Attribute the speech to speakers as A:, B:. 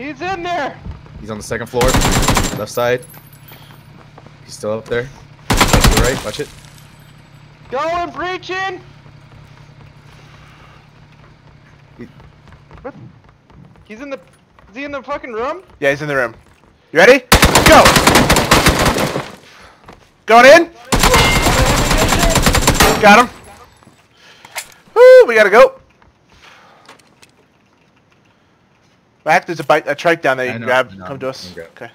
A: He's in there!
B: He's on the second floor, left side. He's still up there. To the right, watch it.
A: Going, breaching!
B: He-
A: What? He's in the. Is he in the fucking room?
C: Yeah, he's in the room. You ready? Go! Going in? Got him. Woo, we gotta go. Mac, there's a bike, a trike down there you
B: I
C: can
B: know,
C: grab.
B: I know,
C: Come to us. Okay.